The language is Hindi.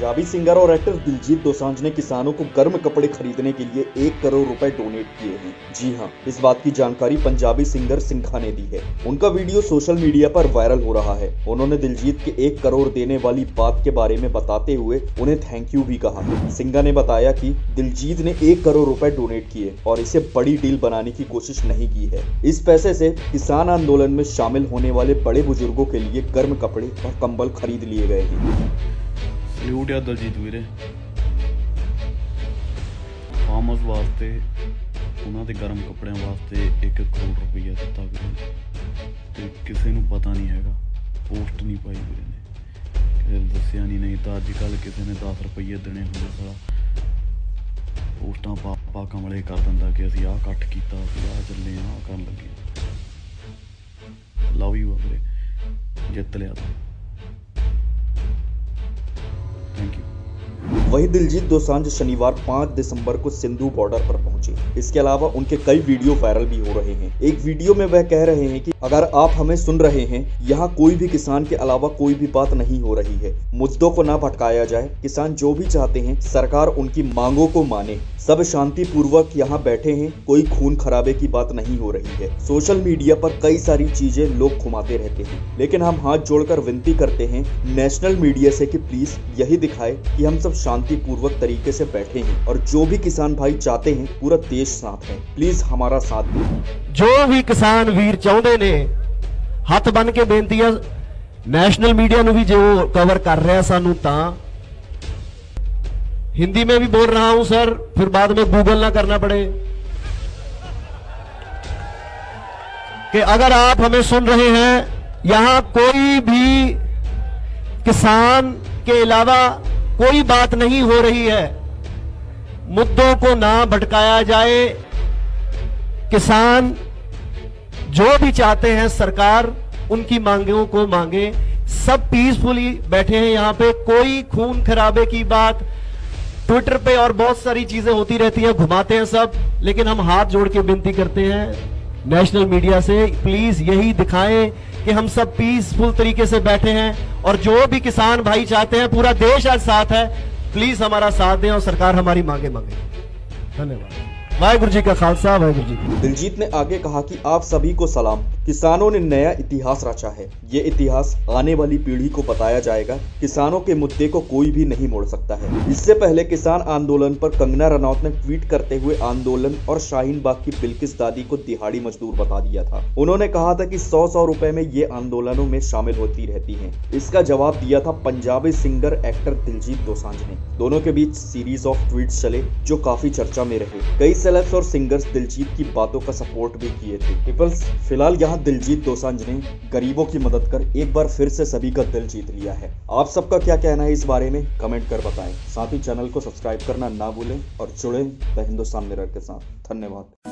पंजाबी सिंगर और एक्टर दिलजीत दोसांझ ने किसानों को गर्म कपड़े खरीदने के लिए एक करोड़ रुपए डोनेट किए हैं। जी हाँ इस बात की जानकारी पंजाबी सिंगर सिंघा ने दी है। उनका वीडियो सोशल मीडिया पर वायरल हो रहा है। उन्होंने दिलजीत के एक करोड़ देने वाली बात के बारे में बताते हुए उन्हें थैंक यू भी कहा। सिंघा ने बताया की दिलजीत ने एक करोड़ रूपए डोनेट किए और इसे बड़ी डील बनाने की कोशिश नहीं की है। इस पैसे ऐसी किसान आंदोलन में शामिल होने वाले बड़े बुजुर्गो के लिए गर्म कपड़े और कम्बल खरीद लिए गए हैं। ਆ ਦਲਜੀਤ ਵੀਰੇ। ਫਾਰਮ ਵਾਸਤੇ, ਉਹਨਾਂ ਦੇ ਗਰਮ ਕੱਪੜਿਆਂ ਵਾਸਤੇ 1 ਕਰੋੜ ਰੁਪਈਆ ਦਿੱਤਾ ਵੀਰੇ। ਤੇ ਕਿਸੇ ਨੂੰ ਪਤਾ ਨਹੀਂ ਹੈਗਾ, ਪੋਸਟ ਨਹੀਂ ਪਾਈ ਵੀਰੇ ਨੇ। ਫਿਰ ਦੱਸਿਆ ਨਹੀਂ ਨਹੀਂ ਤਾਂ ਅੱਜ ਕੱਲ ਕਿਸੇ ਨੇ 10 ਰੁਪਈਏ ਦੇਣੇ ਹੁੰਦੇ ਸਾਲਾ। ਪੋਸਟਾਂ ਪਾ ਪਾ ਕਮਲੇ ਕਰ ਦਿੰਦਾ ਕਿ ਅਸੀਂ ਆਹ ਇਕੱਠ ਕੀਤਾ, ਅਸੀਂ ਆਹ ਚੱਲੇ ਆਹ ਕਰਨ ਲੱਗੇ। ਲਵ ਯੂ ਵੀਰੇ, ਜਿੱਤ ਲਿਆ ਤੂੰ। थैंक यू वही दिलजीत दोसांझ शनिवार 5 दिसंबर को सिंधु बॉर्डर पर पहुँचे। इसके अलावा उनके कई वीडियो वायरल भी हो रहे हैं। एक वीडियो में वह कह रहे हैं कि, अगर आप हमें सुन रहे हैं, यहाँ कोई भी किसान के अलावा कोई भी बात नहीं हो रही है। मुद्दों को ना भटकाया जाए। किसान जो भी चाहते हैं, सरकार उनकी मांगों को माने। सब शांति पूर्वक यहाँ बैठे हैं कोई खून खराबे की बात नहीं हो रही है सोशल मीडिया पर कई सारी चीजें लोग घुमाते रहते हैं लेकिन हम हाथ जोड़कर विनती करते हैं नेशनल मीडिया से कि प्लीज यही दिखाए कि हम सब शांति पूर्वक तरीके से बैठे हैं और जो भी किसान भाई चाहते हैं पूरा देश साथ है प्लीज हमारा साथ दें ਜੋ ਵੀ ਕਿਸਾਨ ਵੀਰ ਚਾਹੁੰਦੇ ਨੇ ਹੱਥ ਬੰਨ ਕੇ ਬੇਨਤੀ ਆ ਨੈਸ਼ਨਲ ਮੀਡੀਆ ਨੂੰ ਵੀ ਜੇ ਉਹ ਕਵਰ ਕਰ ਰਿਹਾ ਸਾਨੂੰ ਤਾਂ हिंदी में भी बोल रहा हूँ, सर। फिर बाद में गूगल ना करना पड़े। कि अगर आप हमें सुन रहे हैं, यहाँ कोई भी किसान के अलावा कोई बात नहीं हो रही है। मुद्दों को ना भटकाया जाए। किसान जो भी चाहते हैं, सरकार उनकी मांगों को मांगे। सब पीसफुली बैठे हैं यहाँ पे। कोई खून खराबे की बात ट्विटर पे और बहुत सारी चीज़ें होती रहती हैं, घुमाते हैं सब, लेकिन हम हाथ जोड़ के विनती करते हैं नेशनल मीडिया से प्लीज़ यही दिखाएँ कि हम सब पीसफुल तरीके से बैठे हैं और जो भी किसान भाई चाहते हैं, पूरा देश आज साथ है प्लीज़ हमारा साथ दें और सरकार हमारी मांगे मांगे। धन्यवाद। वाहेगुरु जी का खालसा, वाहेगुरु जी दिलजीत ने आगे कहा कि आप सभी को सलाम। किसानों ने नया इतिहास रचा है। ये इतिहास आने वाली पीढ़ी को बताया जाएगा। किसानों के मुद्दे को कोई भी नहीं मोड़ सकता है। इससे पहले किसान आंदोलन पर कंगना रनौत ने ट्वीट करते हुए आंदोलन और शाहीन बाग की बिल्किस दादी को दिहाड़ी मजदूर बता दिया था। उन्होंने कहा था की सौ सौ रूपए में ये आंदोलनों में शामिल होती रहती है। इसका जवाब दिया था पंजाबी सिंगर, एक्टर दिलजीत दोसांझ ने। दोनों के बीच सीरीज़ ऑफ़ ट्वीट चले, जो काफ़ी चर्चा में रहे। कई सेलेब्स और सिंगर्स दिलजीत की बातों का सपोर्ट भी किए थे। पीपल्स, फ़िलहाल यहाँ दिलजीत दोसांझ ने गरीबों की मदद कर एक बार फिर से सभी का दिल जीत लिया है। आप सबका क्या कहना है इस बारे में? कमेंट कर बताएँ। साथ ही चैनल को सब्सक्राइब करना ना भूलें और जुड़े द हिंदुस्तान मिरर के साथ। धन्यवाद।